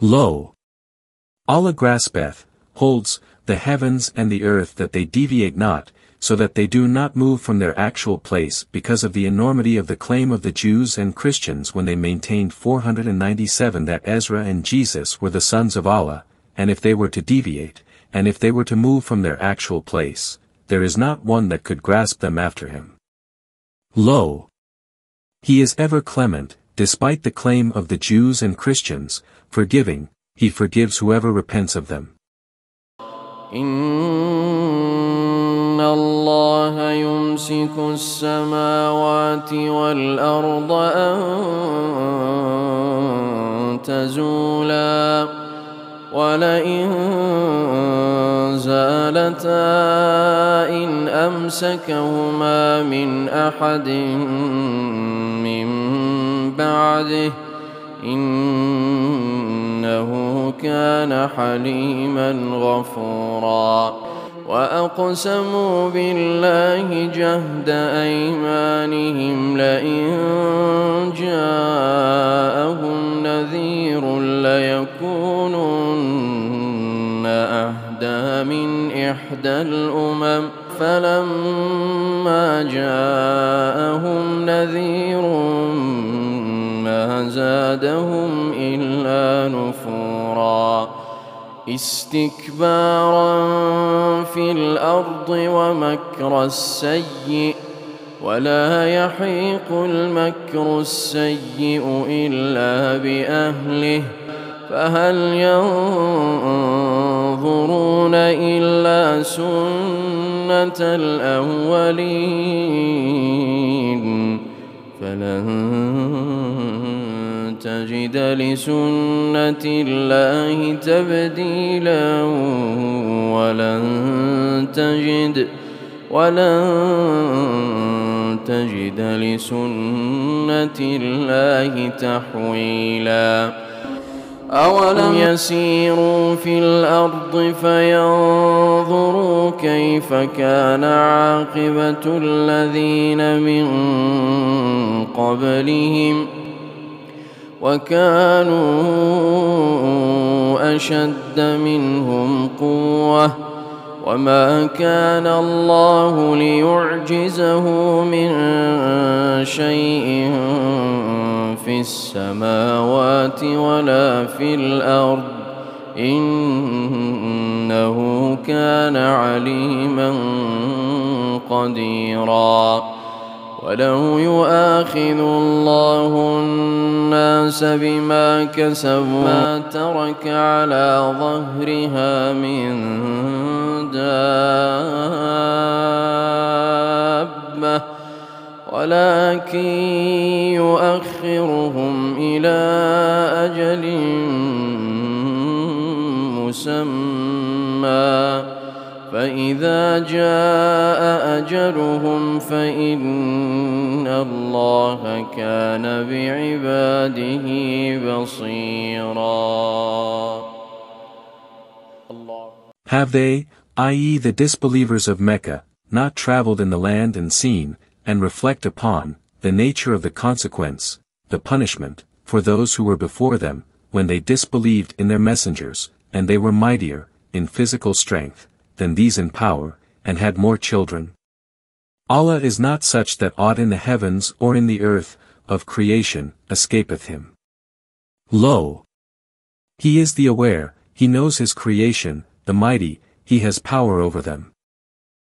Lo! Allah graspeth, holds, the heavens and the earth that they deviate not, so that they do not move from their actual place because of the enormity of the claim of the Jews and Christians when they maintained 497 that Ezra and Jesus were the sons of Allah, and if they were to deviate, and if they were to move from their actual place, there is not one that could grasp them after him. Lo! He is ever clement, despite the claim of the Jews and Christians, forgiving, he forgives whoever repents of them. إن الله يمسك السماوات والأرض أن تزولا ولئن زالتا إن أمسكهما من أحد من بعده إنه كان حليما غفورا. وأقسموا بالله جهد أيمانهم لئن جاءهم نذير ليكونن أهدى من إحدى الأمم. فلما جاءهم نذير زادهم إلا نفورا. استكبارا في الأرض ومكر السيئ ولا يحيق المكر السيئ إلا بأهله. فهل ينظرون إلا سنة الأولين؟ فلن تجد لسنة الله تبديلا ولن تجد ولن تجد لسنة الله تحويلا. أولم يسيروا في الأرض فينظروا كيف كان عاقبة الذين من قبلهم وكانوا أشد منهم قوةً وما كان الله ليعجزه من شيء في السماوات ولا في الأرض إنه كان عليما قديرا. ولو يؤاخذ الله الناس بما كسبوا ما ترك على ظهرها من دابة ولكن يؤخرهم إلى أجل مسمى. فإذا جاء أجلهم فإن الله كان بعباده بصيرا Have they, i.e. the disbelievers of Mecca, not traveled in the land and seen, and reflect upon, the nature of the consequence, the punishment, for those who were before them, when they disbelieved in their messengers, and they were mightier, in physical strength, than these in power, and had more children? Allah is not such that aught in the heavens or in the earth, of creation, escapeth him. Lo! He is the aware, he knows his creation, the mighty, he has power over them.